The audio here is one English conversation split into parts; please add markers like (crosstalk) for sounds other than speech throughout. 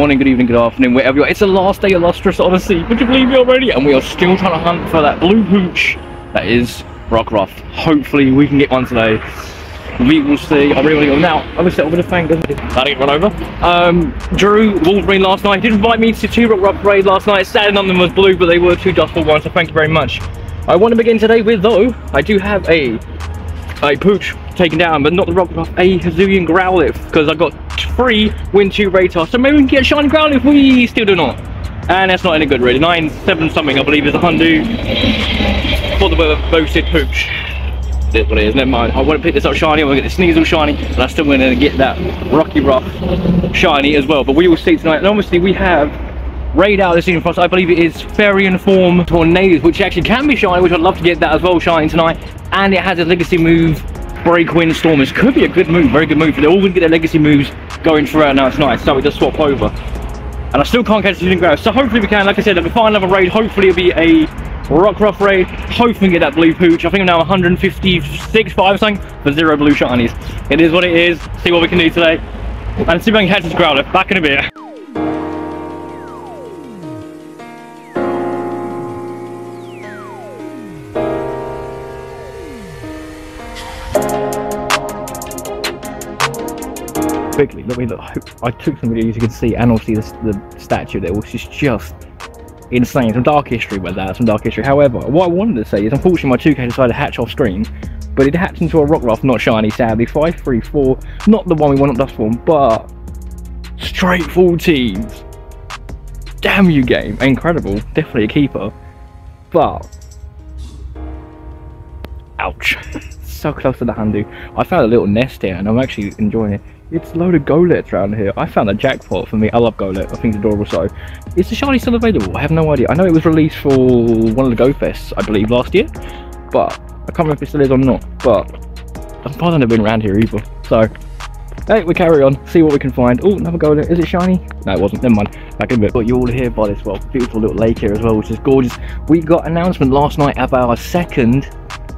morning, good evening, good afternoon, wherever you are. It's the last day of Lustrous Odyssey. Would you believe me already? And we are still trying to hunt for that blue pooch that is Rockruff. Hopefully we can get one today. We will see. I really want to go now. Obviously, I'm going to thank them. That didn't run over. Um, Drew Wolverine last night did invite me to two Rockruff raid last night. Sadly, none of them was blue, but they were two Dustful ones. So thank you very much. I want to begin today with though. I do have a a pooch taken down, but not the Rockruff. A Hisuian Growlithe because I got free win two radar. So maybe we can get a shiny if We still do not. And that's not any good really. Nine seven something I believe is a hundo for the boasted pooch. That's what it is, never mind. I want to pick this up shiny, I want to get the Sneasel shiny, and I'm still going to get that Rockruff shiny as well. But we will see tonight. And obviously we have raid out this season for us. I believe it is Therian Form Tornadus, which actually can be shiny, which I'd love to get that as well shiny tonight. And it has a legacy move, Bleakwind Storm. This could be a good move, very good move. They're all going to get their legacy moves going throughout now. It's nice. So we just swap over. And I still can't catch the shooting ground. So hopefully we can, like I said, if we find another raid, hopefully it'll be a Rockruff raid. Hopefully we get that blue pooch. I think I'm now 156, 5 something for zero blue shinies. It is what it is. See what we can do today. And see if I can catch this Growlithe. Back in a bit. Look, look, I took some videos you can see, and obviously the, the statue there, which is just insane. Some dark history with that, some dark history. However, what I wanted to say is, unfortunately, my 2K decided to hatch off screen, but it hatched into a Rockruff, not shiny, sadly. 534, not the one we want up dust but straight full teams. Damn you, game. Incredible. Definitely a keeper. But, ouch. (laughs) so close to the hundo. I found a little nest here, and I'm actually enjoying it. It's a load of Goletts around here. I found a jackpot for me. I love Golett. I think it's adorable. So, is the shiny still available? I have no idea. I know it was released for one of the Go Fests, I believe, last year. But, I can't remember if it still is or not. But, I'm probably not been around here either. So, hey, we carry on. See what we can find. Oh, another Golett. Is it shiny? No, it wasn't. Never mind. Back in a bit. Got you all here by this well. Beautiful little lake here as well, which is gorgeous. We got announcement last night of our second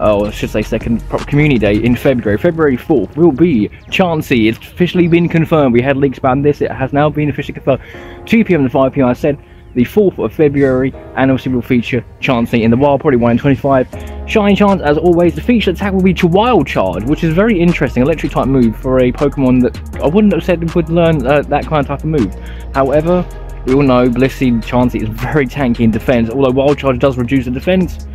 oh, I should say second community day in February. February 4th will be Chansey. It's officially been confirmed. We had leaks about this. It has now been officially confirmed. 2 p.m. to 5 p.m. I said the 4th of February, and obviously will feature Chansey in the wild, probably 1 in 25. Shiny Chance, as always, the feature attack will be to Wild Charge, which is very interesting, electric type move for a Pokemon that I wouldn't have said would learn uh, that kind of type of move. However, we all know Blissey Chansey is very tanky in defense, although Wild Charge does reduce the defense.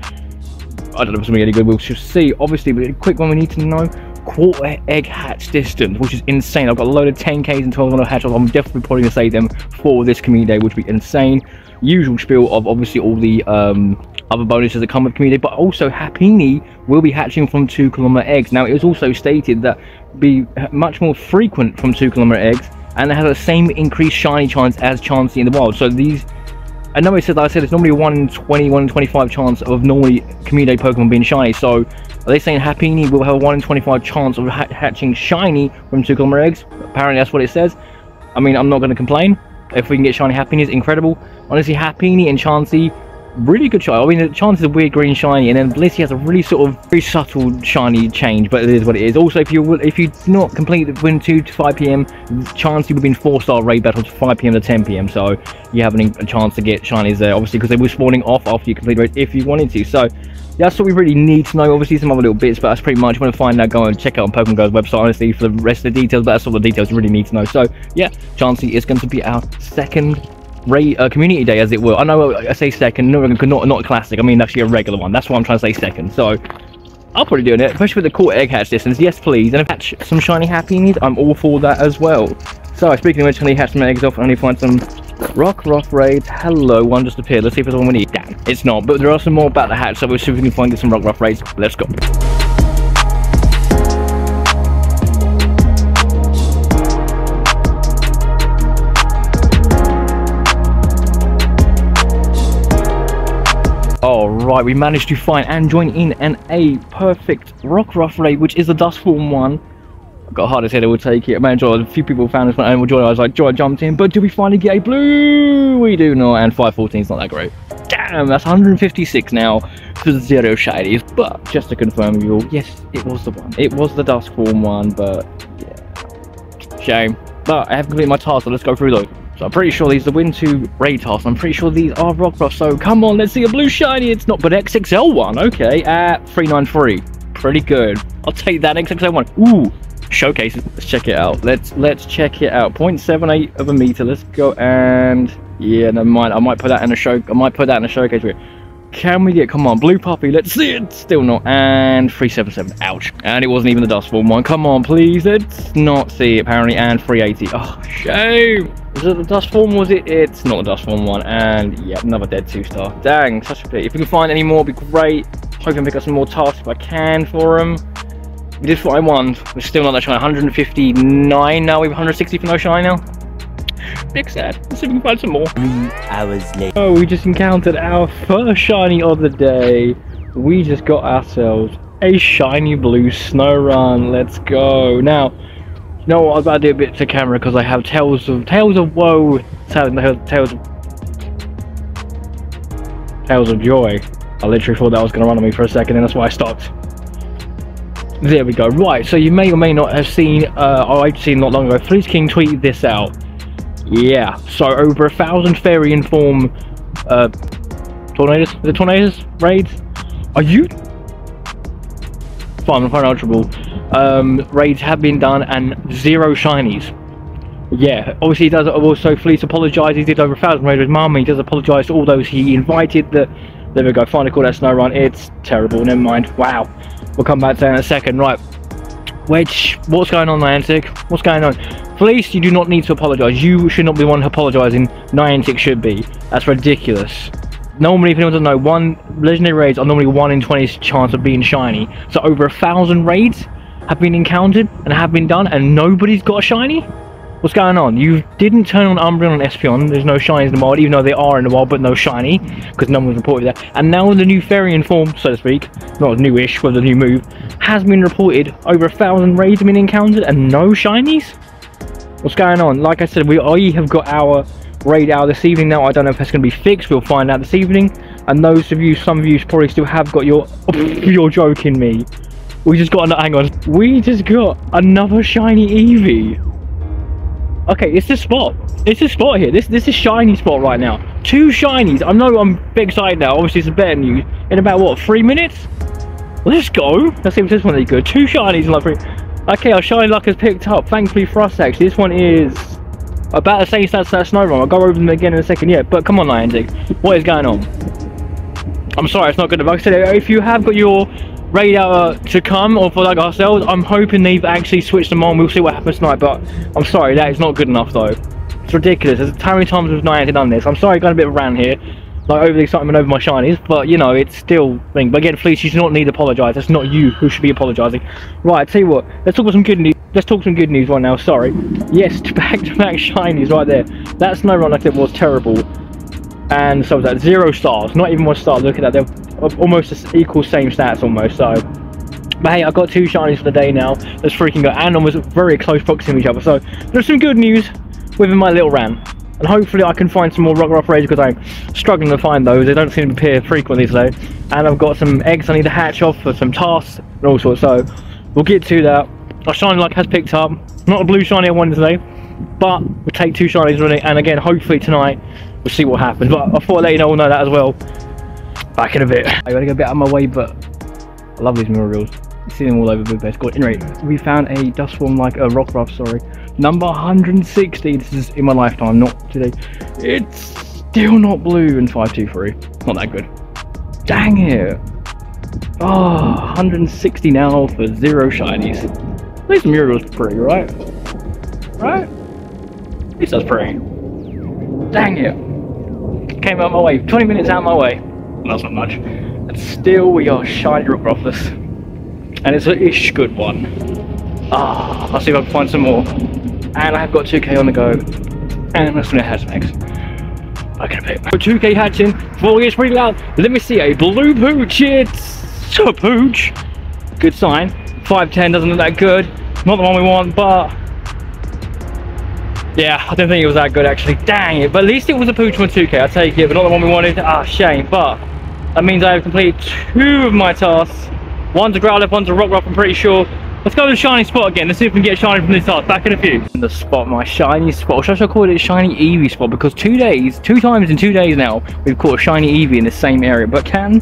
I don't know if it's going to be any good, we'll just see. Obviously, but a quick one we need to know quarter egg hatch distance, which is insane. I've got a load of 10Ks and 12 on hatch. I'm definitely probably going to save them for this community day, which would be insane. Usual spiel of obviously all the um, other bonuses that come with community, but also Happiny will be hatching from 2 kilometer eggs. Now, it was also stated that be much more frequent from 2 kilometer eggs and it has the same increased shiny chance as Chansey in the wild. So these I know it said, like I said, it's normally 1 in 20, 1 in 25 chance of normally community Pokemon being shiny. So, are they saying Happiny will have a 1 in 25 chance of ha hatching shiny from two kilometer eggs? Apparently, that's what it says. I mean, I'm not going to complain. If we can get shiny Happiny, it's incredible. Honestly, Happiny and Chansey really good shiny. I mean, the chance is a weird green shiny, and then Blissey has a really sort of very subtle shiny change, but it is what it is. Also, if you if you not complete the win 2 to 5 p.m., chance you would be in 4-star raid battles 5 p.m. to 10 p.m., so you have a chance to get shinies there, obviously, because they were spawning off after you complete raid if you wanted to. So, that's what we really need to know. Obviously, some other little bits, but that's pretty much. Want to find out, go and check out on Pokemon Go's website, honestly, for the rest of the details, but that's all the details you really need to know. So, yeah, Chansey is going to be our second Ray, uh, community day, as it were. I know I say second, no, not not classic. I mean actually a regular one. That's why I'm trying to say second. So I'll probably doing it, especially with the core egg hatch distance. Yes, please. And if hatch some shiny happy I'm all for that as well. So speaking of which, I hatch some eggs off and only find some Rockruff raids. Hello, one just appeared. Let's see if it's one we need. Damn, it's not. But there are some more about the hatch, so we'll see if we can find some rock Rockruff raids. Let's go. Alright, we managed to find and join in an A perfect Rockruff raid, which is the Dustform one. I got hard as head, I would take it. Man, a few people found this one and joy. I was like, Joy jumped in, but do we finally get a blue? We do not, and 514 is not that great. Damn, that's 156 now for zero shinies. But just to confirm you all, yes, it was the one. It was the dust form one, but yeah. Shame. But I have completed my task, so let's go through those. So I'm pretty sure these are the win two raid tasks. I'm pretty sure these are Rockruff. So come on, let's see a blue shiny. It's not, but XXL one. Okay, at 393. Pretty good. I'll take that XXL one. Ooh, showcases. Let's check it out. Let's let's check it out. 0.78 of a meter. Let's go and yeah, never mind. I might put that in a show. I might put that in a showcase. Can we get, come on, Blue Puppy, let's see it. Still not, and 377, ouch. And it wasn't even the Dust Form one. Come on, please, let's not see it, apparently, and 380. Oh, shame. Was it the Dust Form, was it? It's not the Dust Form one, and yeah, another dead two-star. Dang, such a pity. If we can find any more, it'd be great. Hoping to pick up some more tasks if I can for them. We did what I want. We're still not that shiny. 159 now, we have 160 for no shine now. Big sad. Let's see if we can find some more. Three hours later. Oh, we just encountered our first shiny of the day. We just got ourselves a shiny blue Snorunt. Let's go. Now, you know what? I was about to do a bit to camera because I have Tales of Tales of Woe, Tales, Tales of Tales of Joy. I literally thought that was going to run on me for a second, and that's why I stopped. There we go. Right, so you may or may not have seen, uh, I've seen not long ago, Fleece King tweeted this out. Yeah, so over a thousand Therian form uh, Tornadus, the Tornadus raids. Are you? Fine, fine, ultra Um, raids have been done and zero shinies. Yeah, obviously he does also Fleece apologise. He did over a thousand raids with mum. He does apologise to all those he invited. That there we go. Finally call that Snorunt. It's terrible. Never mind. Wow. We'll come back to that in a second. Right. Which, what's going on, Niantic? What's going on? Fleece, you do not need to apologise. You should not be one apologising. Niantic should be. That's ridiculous. Normally, if anyone doesn't know, one legendary raids are normally 1 in 20 chance of being shiny. So over a thousand raids have been encountered and have been done and nobody's got a shiny? What's going on? You didn't turn on Umbreon and Espeon. There's no shinies in the wild, even though they are in the wild, but no shiny, because no one's reported that. And now the new Therian form, so to speak, not newish, but the new move, has been reported. Over a thousand raids have been encountered and no shinies? What's going on? Like I said, we I have got our raid out this evening now. I don't know if that's going to be fixed. We'll find out this evening. And those of you, some of you probably still have got your... (laughs) You're joking me. We just got... Hang on. We just got another shiny Eevee. Okay, it's this spot. It's this spot here. This this is shiny spot right now. Two shinies. I know I'm big excited now. Obviously, it's a better news. In about, what, three minutes? Let's go. Let's see if this one is good. Two shinies in like three... Okay, our shiny luck has picked up. Thankfully for us, actually. This one is about the same stats as Snorunt. I'll go over them again in a second. Yeah, but come on, Niantic. What is going on? I'm sorry, it's not good. Like I said, if you have got your radar uh, to come, or for like ourselves, I'm hoping they've actually switched them on. We'll see what happens tonight. But I'm sorry, that is not good enough, though. It's ridiculous. There's how many times we've not Niantic done this? I'm sorry, I got a bit of rant here like over the excitement over my shinies, but you know, it's still thing. But again, Fleece, you do not need to apologise. That's not you who should be apologising. Right, tell you what, let's talk about some good news. Let's talk some good news right now. Sorry. Yes, back to back shinies right there. That run like it was terrible. And so that zero stars, not even one star. Look at that, they're almost equal same stats almost. So, but hey, I've got two shinies for the day now. Let's freaking go, and almost very close proximity each other. So there's some good news within my little rant and hopefully I can find some more Rockruff Raids because I'm struggling to find those. They don't seem to appear frequently today. And I've got some eggs I need to hatch off for some tasks and all sorts. So we'll get to that. Our shiny luck has picked up. Not a blue shiny I wanted today, but we'll take two shinies running. And again, hopefully tonight we'll see what happens. But I thought I'd let you all know that as well. Back in a bit. I gotta get a bit out of my way, but I love these mirror see them all over Big Base. Anyway, we found a dust form like a Rockruff, sorry. Number 160 this is in my lifetime not today. It's still not blue in 523 not that good. Dang it. Ah, oh 160 now for zero shinies. At least mural's pretty right? Right? At least that's pretty. Dang it came out my way 20 minutes out my way that's not much and still we are shiny rock ruffless and it's a ish good one ah i'll see if i can find some more and I've got 2k on the go, and gonna hatch next. I can pick. 2k hatching, volume is pretty loud. Let me see a blue pooch. It's a pooch. Good sign. 510 doesn't look that good. Not the one we want, but yeah, I don't think it was that good actually. Dang it, but at least it was a pooch from 2k. I take it, but not the one we wanted. Ah, shame. But that means I have completed two of my tasks. One's a Growlithe, one's a Rockruff, I'm pretty sure. Let's go to the shiny spot again. Let's see if we can get shiny from this side. Back in a few. The spot, my shiny spot. Or should I call it shiny Eevee spot? Because two days, two times in two days now, we've caught a shiny Eevee in the same area. But can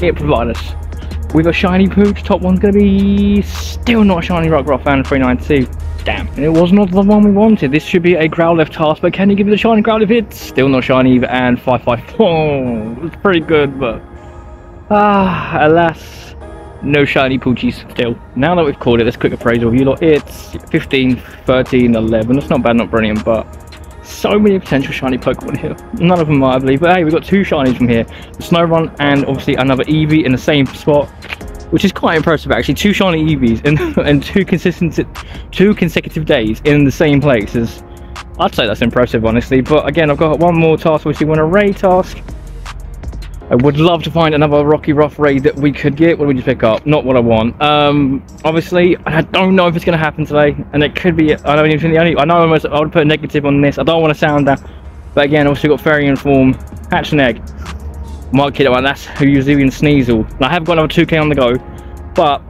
it provide us with a shiny Pooch? Top one's going to be still not a shiny Rockruff and 392. Damn. It was not the one we wanted. This should be a Growlithe task, but can you give it a shiny Growlithe? It's still not shiny either. And 554. It's pretty good, but... Ah, alas no shiny Poochies still. Now that we've called it, let's quick appraisal of you lot. It's 15, 13, 11. It's not bad, not brilliant, but so many potential shiny Pokemon here. None of them are, I believe. But hey, we've got two shinies from here. The and obviously another Eevee in the same spot. Which is quite impressive actually. Two shiny Eevees in, (laughs) and two consistent two consecutive days in the same places. I'd say that's impressive honestly. But again, I've got one more task, which we want a raid task. I would love to find another Rocky Rough raid that we could get. What we just pick up? Not what I want. Um, obviously, I don't know if it's going to happen today, and it could be. I know. The only. I know. almost I would put a negative on this. I don't want to sound that. But again, obviously got Therian Form, Hatch and Egg. Mark it one. That's who you're doing Sneasel. I have got another 2k on the go, but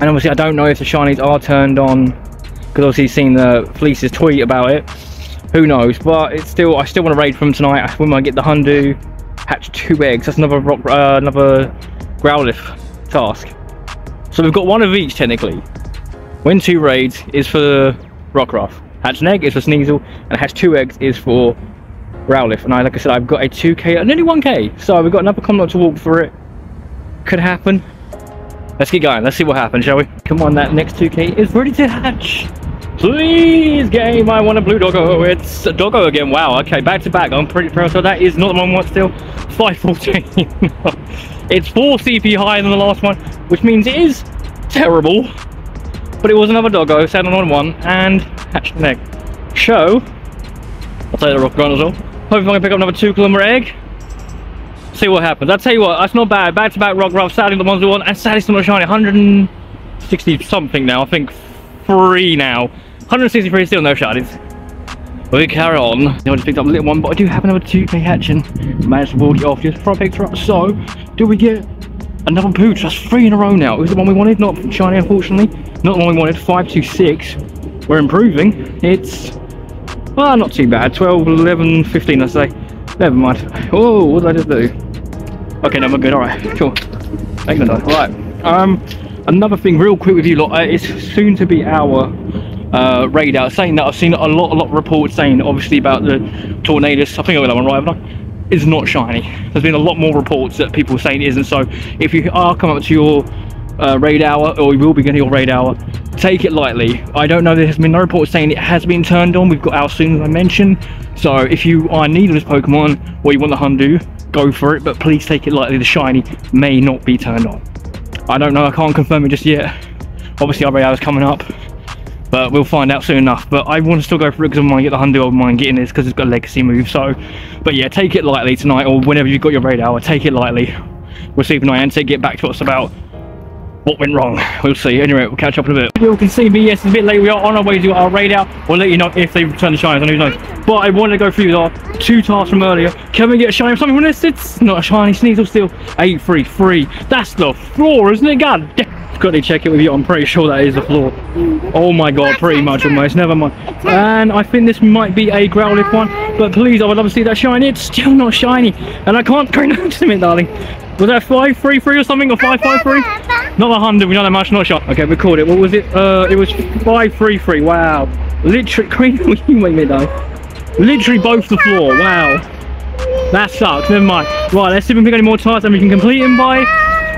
and obviously I don't know if the shinies are turned on because obviously seen the Fleece's tweet about it. Who knows? But it's still. I still want to raid from tonight. We might get the hundo hatch two eggs. That's another rock, uh, another Growlithe task. So we've got one of each technically. Win two raids is for Rockruff. Hatch an egg is for Sneasel, and hatch two eggs is for Growlithe. And I, like I said, I've got a 2k and only 1k. So we've got another comment to walk for it. Could happen. Let's get going. Let's see what happens, shall we? Come on, that next 2k is ready to hatch. Please, game, I want a blue doggo. It's a doggo again. Wow, okay, back to back. I'm pretty proud. So that is not the one what still. 514. (laughs) it's 4 CP higher than the last one, which means it is terrible. But it was another doggo, 7 on 1, and hatched an egg. Show. I'll take the rock gun as well. Hope I can pick up another 2 kilometer egg. See what happens. I'll tell you what, that's not bad. Back to back Rockruff, sadly the ones we want, and sadly still not shiny. 160 something now, I think three now. 163 still no shinies. We carry on. I just picked up a little one, but I do have another 2k hatching. Managed to ward it off just I picked her up. So, do we get another pooch? That's three in a row now. Is the one we wanted? Not shiny, unfortunately. Not the one we wanted. 526. We're improving. It's, well, not too bad. 12, 11, 15, let's say. Never mind. Oh, what did I just do? Okay, no, we're good. Alright, cool. Excellent. Right. Um, another thing real quick with you lot uh, it's soon to be our uh, out saying that I've seen a lot a lot of reports saying obviously about the Tornadus I think I got that one right haven't I is not shiny there's been a lot more reports that people saying it isn't so if you are coming up to your uh, raid hour or you will be getting your raid hour take it lightly I don't know there has been no reports saying it has been turned on we've got our soon as I mentioned so if you are in need this Pokemon or you want the hundo go for it but please take it lightly the shiny may not be turned on I don't know, I can't confirm it just yet. Obviously, our raid is coming up, but we'll find out soon enough. But I want to still go for it because I to get the hundo, I mind getting this because it's got a legacy move. So, but yeah, take it lightly tonight or whenever you've got your raid hour, take it lightly. We'll see if Niantic get back to us about what went wrong. We'll see. Anyway, we'll catch up in a bit. You can see me, yes, it's a bit late. We are on our way to our raid out. We'll let you know if they return the shines, and who knows. But I wanted to go through our two tasks from earlier. Can we get a shiny or something when it's, it's not a shiny Sneasel still? 833. That's the floor, isn't it? God Got to check it with you. I'm pretty sure that is the floor. Oh my god, pretty much almost. Never mind. And I think this might be a Growlithe one. But please, I would love to see that shiny. It's still not shiny. And I can't (laughs) go next to it, darling. Was that 533 or something? Or 553? Not a hundred, we know that much, not shot. Okay, we called it. What was it? Uh, it was 533. Wow. Literally, (laughs) Queen, wait me though. Literally both the floor. Wow. That sucks. Never mind. Right, let's see if we can pick any more tarts and we can complete them by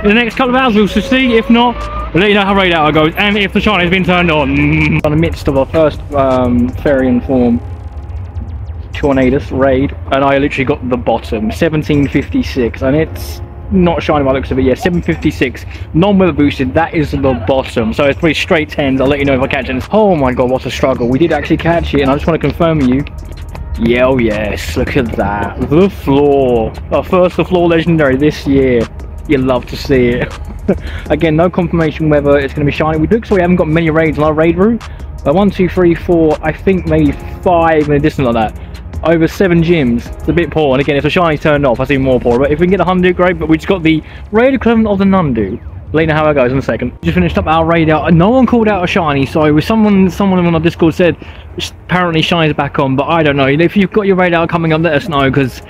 in the next couple of hours. We'll see. If not, we'll let you know how raid hour goes and if the shine has been turned on. In the midst of our first um, Therian form Tornadus raid, and I literally got the bottom 1756, and it's not shiny by looks of it. Yeah, 756, non-weather boosted. That is the bottom. So it's pretty straight tens. I'll let you know if I catch it. Oh my god, what a struggle. We did actually catch it, and I just want to confirm with you. Yeah, oh yes, look at that. The floor. Our first the floor legendary this year. You love to see it. (laughs) Again, no confirmation whether it's going to be shiny. We look so we haven't got many raids on our raid route. Uh, one, two, three, four, I think maybe five in addition like that over seven gyms. It's a bit poor, and again, if the shiny's turned off, that's even more poor. But if we can get the hundo, great. But we just got the raid equivalent of the nundo. Let how it goes in a second. Just finished up our raid out. No one called out a shiny, so with someone someone on our Discord said apparently shiny's back on, but I don't know. If you've got your raid out coming up, let us know because,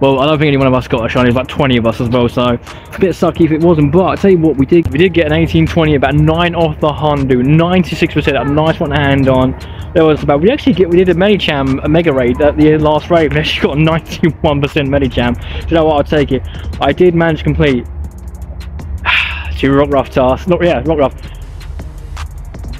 well, I don't think any one of us got a shiny. About 20 of us as well, so it's a bit sucky if it wasn't. But I tell you what, we did we did get an 1820, about nine off the hundo, 96%. A nice one hand on. There was about we actually get we did a Medicham a mega raid at the last raid. We actually got 91% Medicham. Do you know what? I'll take it. I did manage to complete two Rockruff tasks. Not yeah, Rockruff.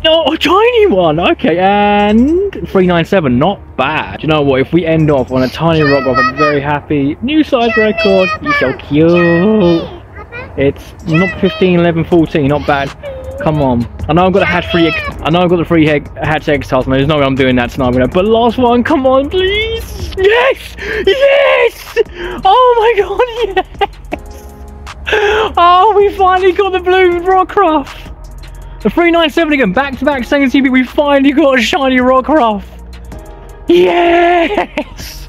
No, a tiny one. Okay, and 397. Not bad. Do you know what? If we end off on a tiny rock Rockruff, I'm very happy. New size record. He's so cute. It's not 15, 11, 14. Not bad. Come on. I know I've got a hatch free. I know I've got the free hatch X task. There's no way I'm doing that tonight. But last one. Come on, please. Yes. Yes. Oh my god. (laughs) Yes. Oh, we finally got the blue Rockruff. The 397 again, back to back second CP. We finally got a shiny Rockruff. Yes!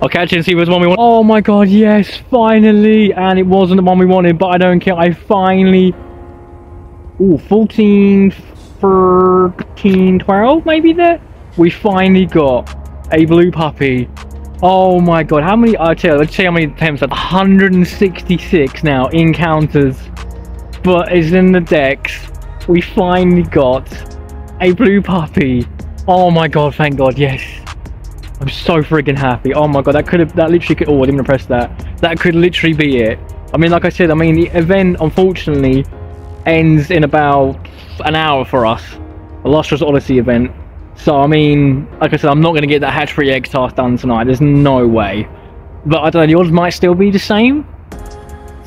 I'll catch it and see if it's one we want. Oh my god, yes, finally. And it wasn't the one we wanted, but I don't care. I finally. Ooh, 14, 13, 12 maybe there? We finally got a blue puppy. Oh my god, how many, I tell you, let's see how many attempts, 166 now, encounters, but it's in the decks. We finally got a blue puppy. Oh my god, thank god, yes. I'm so freaking happy. Oh my god, that could have, that literally could, oh, I didn't press that. That could literally be it. I mean, like I said, I mean, the event, unfortunately, ends in about an hour for us. The Lustrous Odyssey event. So, I mean, like I said, I'm not going to get that hatch free egg task done tonight. There's no way. But I don't know, the odds might still be the same.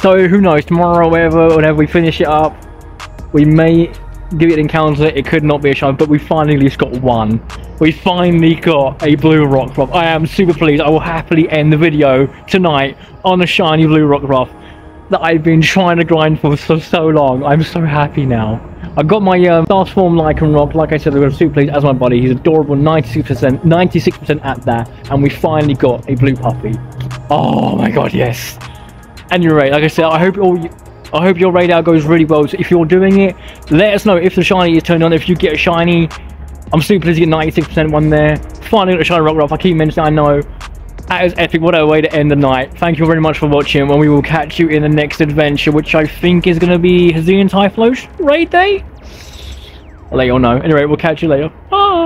So, who knows, tomorrow or whatever, whenever we finish it up, we may give it an encounter. It could not be a shine, but we finally just got one. We finally got a blue rock Rockruff. I am super pleased. I will happily end the video tonight on a shiny blue rock Rockruff that I've been trying to grind for so, so long. I'm so happy now. I got my um, Star Swarm Lycanroc, like I said, I'm super pleased as my body. He's adorable, 96%, 96% at that, and we finally got a blue puppy. Oh my god, yes. And you're right, like I said, I hope all you, I hope your out goes really well. So if you're doing it, let us know if the shiny is turned on. If you get a shiny, I'm super pleased to get 96% one there. Finally got a shiny rock Rockruff. I keep mentioning I know. That is epic. What a way to end the night. Thank you very much for watching, and we will catch you in the next adventure, which I think is going to be Hisuian Typhlosion raid day. I'll let you all know. Anyway, we'll catch you later. Bye!